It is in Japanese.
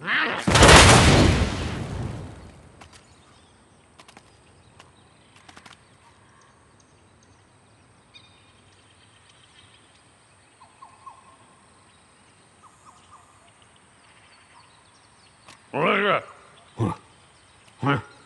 おいらうん。